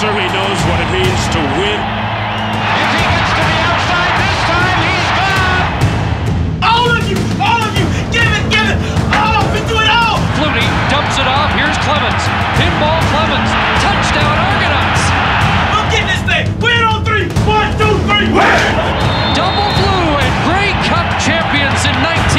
certainly knows what it means to win. If he gets to the outside this time, he's gone! All of you! All of you! Give it! Give it! All of it! Do it all! Flutie dumps it off. Here's Clemons. Pinball Clemons. Touchdown Argonauts! We'll get this thing! Win on three! One, two, three! Win! Double blue and Grey Cup champions in 19...